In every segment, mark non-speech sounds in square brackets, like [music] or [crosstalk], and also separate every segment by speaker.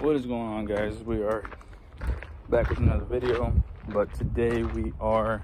Speaker 1: what is going on guys? We are back with another video but today we are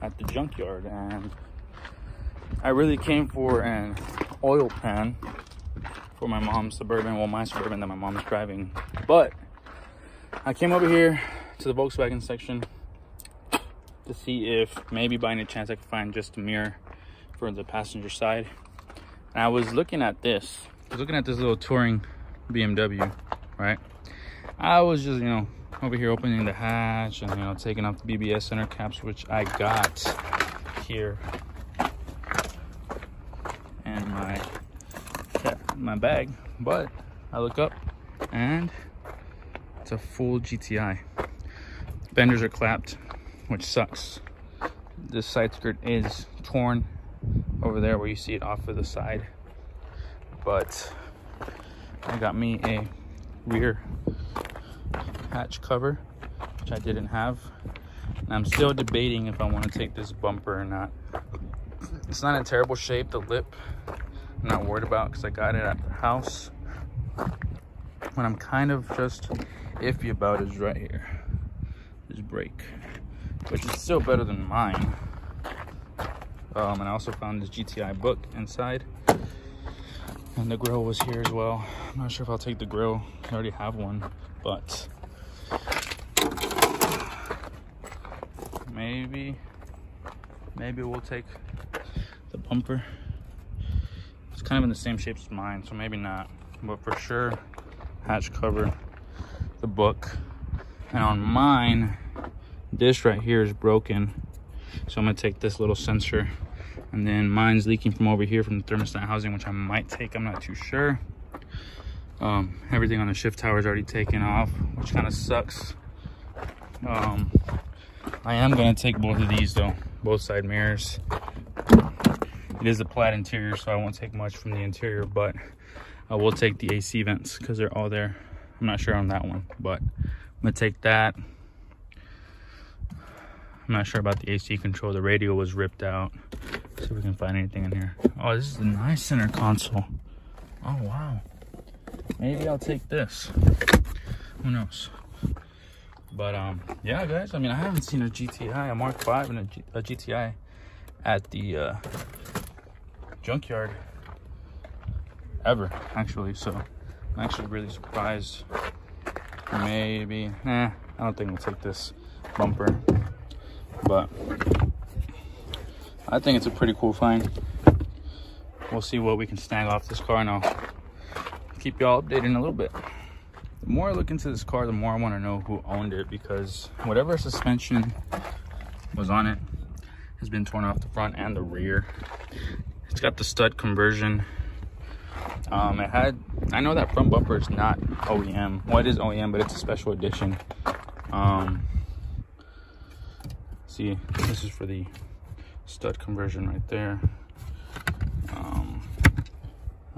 Speaker 1: at the junkyard and i really came for an oil pan for my mom's suburban well my suburban that my mom's driving but i came over here to the volkswagen section to see if maybe by any chance i could find just a mirror for the passenger side and i was looking at this I was looking at this little touring bmw right I was just, you know, over here opening the hatch and, you know, taking off the BBS center caps, which I got here And my, my bag. But I look up and it's a full GTI. Fenders are clapped, which sucks. This side skirt is torn over there where you see it off of the side. But I got me a rear hatch cover, which I didn't have. And I'm still debating if I want to take this bumper or not. It's not in terrible shape, the lip, I'm not worried about because I got it at the house. What I'm kind of just iffy about is right here, this brake, which is still better than mine. Um, and I also found this GTI book inside. And the grill was here as well. I'm not sure if I'll take the grill. I already have one, but maybe, maybe we'll take the bumper. It's kind of in the same shape as mine, so maybe not. But for sure, hatch cover, the book. And on mine, this right here is broken. So I'm gonna take this little sensor and then mine's leaking from over here from the thermostat housing, which I might take, I'm not too sure. Um, everything on the shift tower is already taken off, which kind of sucks. Um, I am gonna take both of these though, both side mirrors. It is a plaid interior, so I won't take much from the interior, but I will take the AC vents because they're all there. I'm not sure on that one, but I'm gonna take that. I'm not sure about the AC control. The radio was ripped out. See if we can find anything in here. Oh, this is a nice center console. Oh, wow. Maybe I'll take this. Who knows? But, um, yeah, guys. I mean, I haven't seen a GTI, a Mark 5 and a, G a GTI at the uh, junkyard ever, actually. So, I'm actually really surprised. Maybe, eh, I don't think we'll take this bumper but I think it's a pretty cool find. We'll see what we can snag off this car and I'll keep y'all updated in a little bit. The more I look into this car, the more I want to know who owned it because whatever suspension was on it has been torn off the front and the rear. It's got the stud conversion. Um, it had, I know that front bumper is not OEM. Well, it is OEM, but it's a special edition. Um, see this is for the stud conversion right there. Um,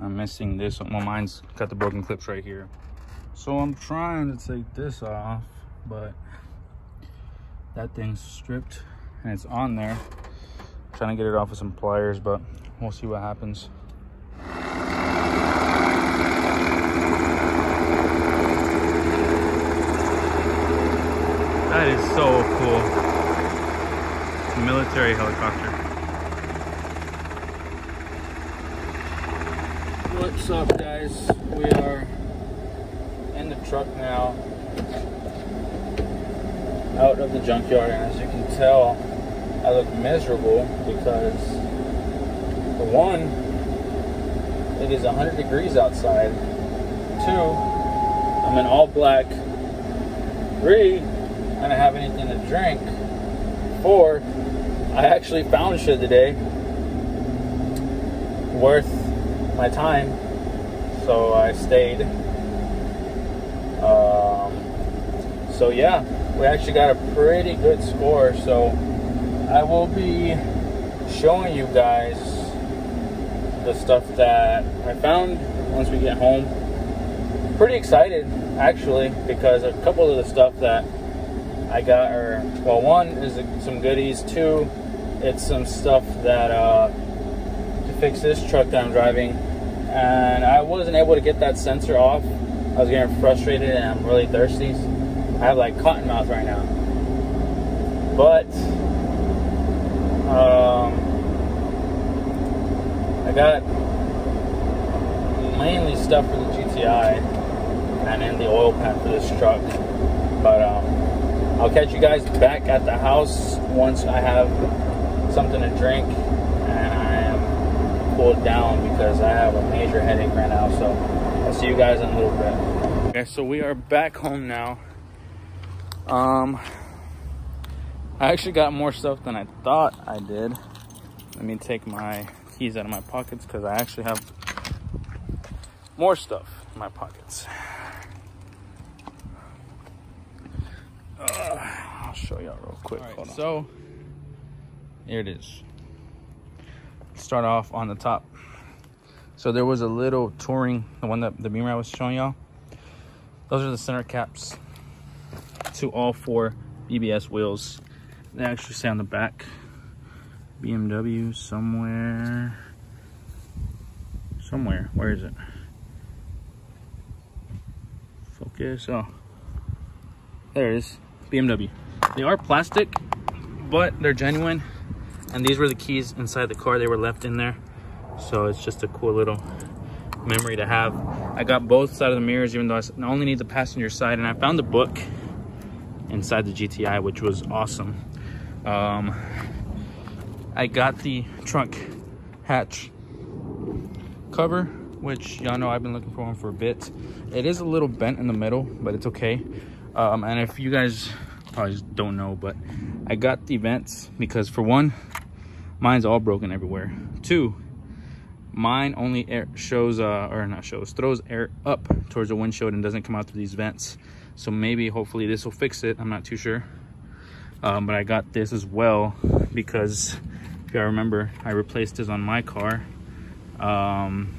Speaker 1: i'm missing this well mine's got the broken clips right here. So i'm trying to take this off but that thing's stripped and it's on there. I'm trying to get it off with some pliers but we'll see what happens that is so cool military helicopter. What's up guys? We are in the truck now. Out of the junkyard and as you can tell I look miserable because for one it is 100 degrees outside. Two, I'm in all black. Three, I don't have anything to drink. Four, I actually found shit today worth my time, so I stayed. Um, so yeah, we actually got a pretty good score. So I will be showing you guys the stuff that I found once we get home. Pretty excited actually because a couple of the stuff that I got, are well, one is some goodies. Two it's some stuff that uh, to fix this truck that I'm driving, and I wasn't able to get that sensor off I was getting frustrated and I'm really thirsty. I have like cotton mouth right now. But um, I got mainly stuff for the GTI and then the oil pan for this truck. But um, I'll catch you guys back at the house once I have something to drink and I am cooled down because I have a major headache right now. So I'll see you guys in a little bit. Okay, so we are back home now. Um, I actually got more stuff than I thought I did. Let me take my keys out of my pockets because I actually have more stuff in my pockets. Uh, I'll show y'all real quick. Right, so here it is. Start off on the top. So there was a little touring, the one that the beamer I was showing y'all. Those are the center caps to all four BBS wheels. They actually say on the back, BMW somewhere, somewhere, where is it? Focus, oh, there it is, BMW. They are plastic, but they're genuine. And these were the keys inside the car. They were left in there. So it's just a cool little memory to have. I got both sides of the mirrors, even though I only need the passenger side. And I found the book inside the GTI, which was awesome. Um, I got the trunk hatch cover, which y'all know I've been looking for one for a bit. It is a little bent in the middle, but it's okay. Um, and if you guys probably don't know, but I got the vents because for one, mine's all broken everywhere. Two, mine only air shows, uh, or not shows, throws air up towards the windshield and doesn't come out through these vents. So maybe, hopefully this will fix it. I'm not too sure. Um, but I got this as well because if I remember I replaced this on my car. Um,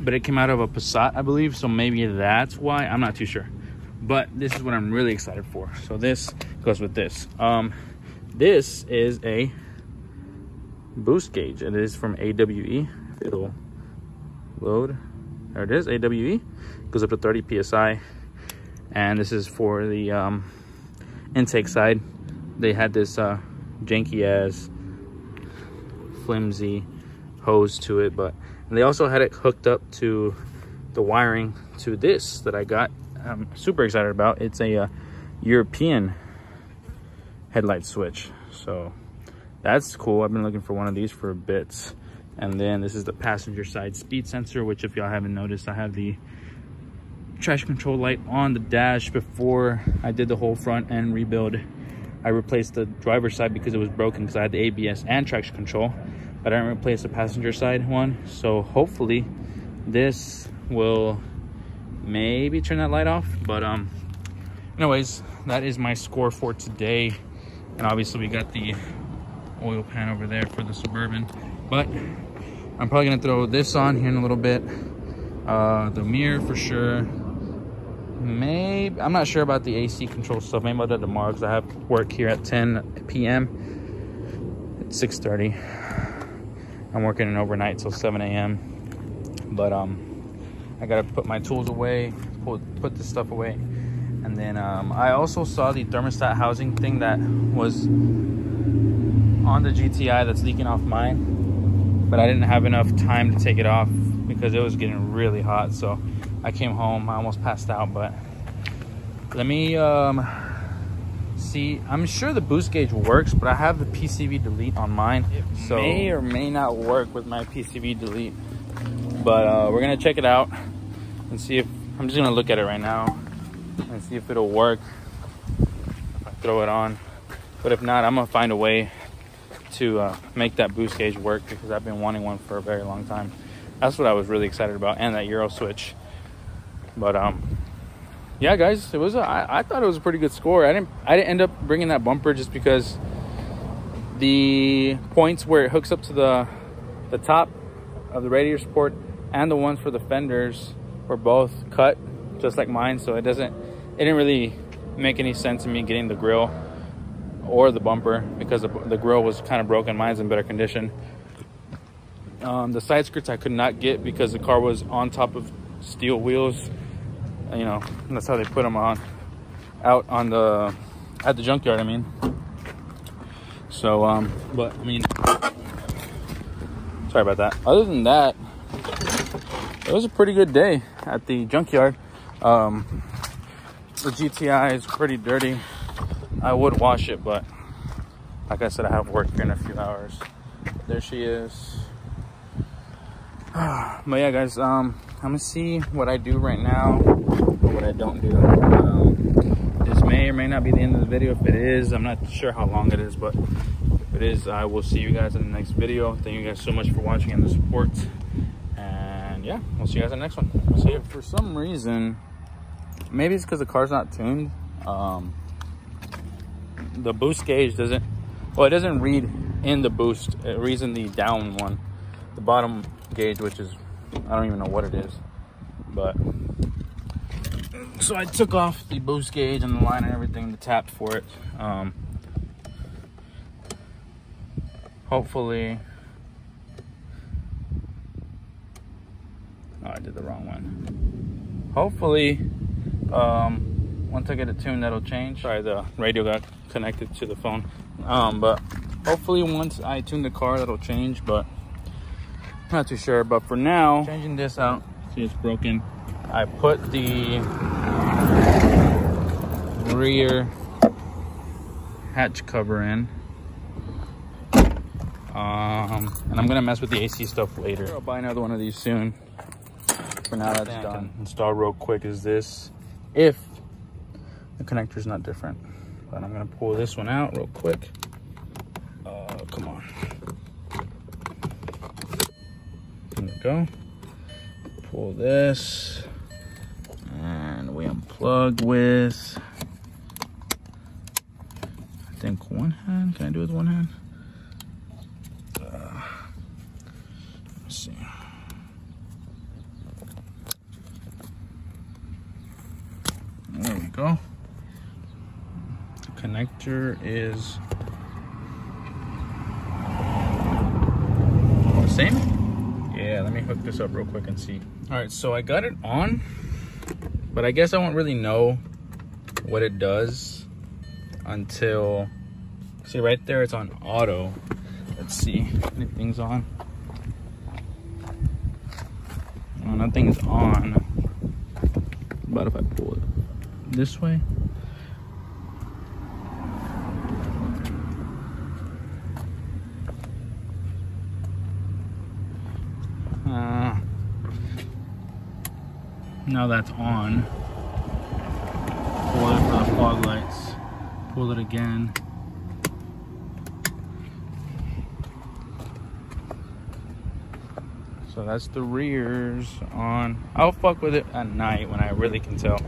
Speaker 1: but it came out of a Passat I believe. So maybe that's why. I'm not too sure. But this is what I'm really excited for. So this goes with this. Um, this is a boost gauge and it is from AWE it'll load there it is AWE goes up to 30 psi and this is for the um, intake side, they had this uh, janky ass flimsy hose to it, but they also had it hooked up to the wiring to this that I got. I'm super excited about. It's a uh, European headlight switch. So that's cool. I've been looking for one of these for bits. And then this is the passenger side speed sensor, which if y'all haven't noticed, I have the traction control light on the dash before I did the whole front end rebuild. I replaced the driver's side because it was broken because I had the ABS and traction control, but I didn't replace the passenger side one. So hopefully this will maybe turn that light off. But um, anyways, that is my score for today. And obviously we got the oil pan over there for the Suburban. But I'm probably gonna throw this on here in a little bit. Uh, the mirror for sure maybe i'm not sure about the ac control stuff maybe i'll do it tomorrow because i have work here at 10 p.m it's 6.30. i'm working an overnight till 7 a.m but um i gotta put my tools away put put this stuff away and then um i also saw the thermostat housing thing that was on the gti that's leaking off mine but i didn't have enough time to take it off because it was getting really hot so I came home, I almost passed out, but let me um, see. I'm sure the boost gauge works, but I have the PCV delete on mine. It so may or may not work with my PCV delete, but uh, we're gonna check it out and see if, I'm just gonna look at it right now and see if it'll work if I throw it on. But if not, I'm gonna find a way to uh, make that boost gauge work because I've been wanting one for a very long time. That's what I was really excited about and that Euro switch. But um, yeah, guys, it was. A, I, I thought it was a pretty good score. I didn't. I didn't end up bringing that bumper just because the points where it hooks up to the the top of the radiator support and the ones for the fenders were both cut just like mine so it doesn't it didn't really make any sense to me getting the grill or the bumper because the, the grill was kind of broken mine's in better condition um, the side skirts i could not get because the car was on top of steel wheels. You know, that's how they put them on out on the at the junkyard. I mean, so um, but I mean, sorry about that. Other than that, it was a pretty good day at the junkyard. Um, the GTI is pretty dirty. I would wash it, but like I said, I have work here in a few hours. There she is. [sighs] but yeah, guys, um, I'm gonna see what I do right now or what I don't do. Um, this may or may not be the end of the video. If it is, I'm not sure how long it is, but if it is, I will see you guys in the next video. Thank you guys so much for watching and the support. And yeah, we'll see you guys in the next one. see you. For some reason, maybe it's because the car's not tuned. Um, the boost gauge doesn't, well, it doesn't read in the boost. It reads in the down one, the bottom gauge, which is, I don't even know what it is, but. So I took off the boost gauge and the line and everything, the tap for it. Um, hopefully, oh, I did the wrong one. Hopefully, um, once I get it tuned, that'll change. Sorry, the radio got connected to the phone. Um, but hopefully once I tune the car, that'll change, but not too sure. But for now, changing this out, see it's broken. I put the rear hatch cover in. Um, and I'm gonna mess with the AC stuff later. I'll buy another one of these soon. For now, that's done. Install real quick is this, if the connector's not different. But I'm gonna pull this one out real quick. Uh, come on. There we go. Pull this. And we unplug with, I think one hand. Can I do it with one hand? Uh, let's see. There we go. Connector is the same. Yeah, let me hook this up real quick and see. All right, so I got it on, but I guess I won't really know what it does until, see right there, it's on auto. Let's see, anything's on. Oh, nothing's on. But if I pull it this way, now that's on. Pull it for the fog lights. Pull it again. So that's the rears on. I'll fuck with it at night when I really can tell.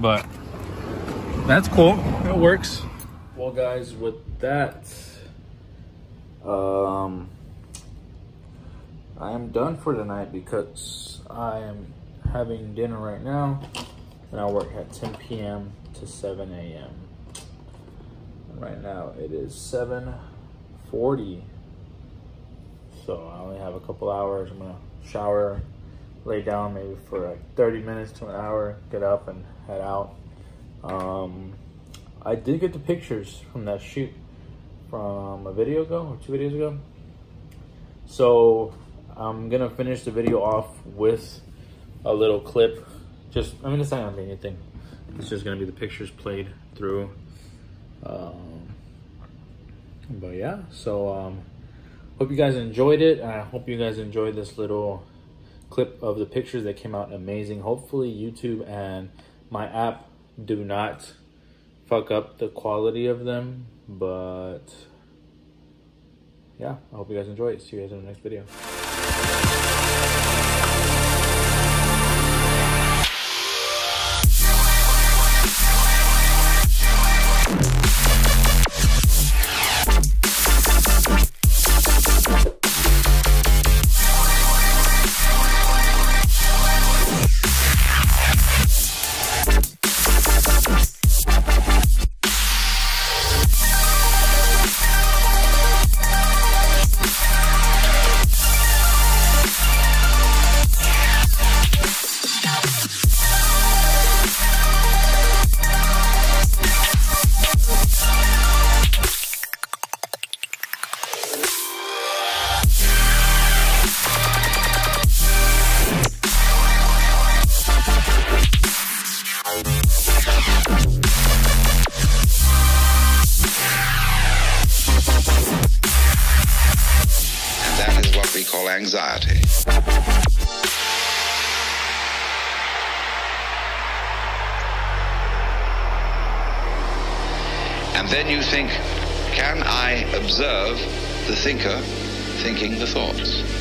Speaker 1: But that's cool. It works. Well guys with that um I am done for tonight because I am having dinner right now, and I work at 10 p.m. to 7 a.m. Right now it is 7:40, so I only have a couple hours. I'm gonna shower, lay down maybe for like 30 minutes to an hour, get up and head out. Um, I did get the pictures from that shoot from a video ago or two videos ago. So I'm gonna finish the video off with a little clip. Just, I mean, it's not gonna be anything. It's just gonna be the pictures played through. Um, but yeah, so um, hope you guys enjoyed it. I hope you guys enjoyed this little clip of the pictures that came out amazing. Hopefully YouTube and my app do not fuck up the quality of them, but yeah, I hope you guys enjoy it. See you guys in the next video.
Speaker 2: And then you think, can I observe the thinker thinking the thoughts?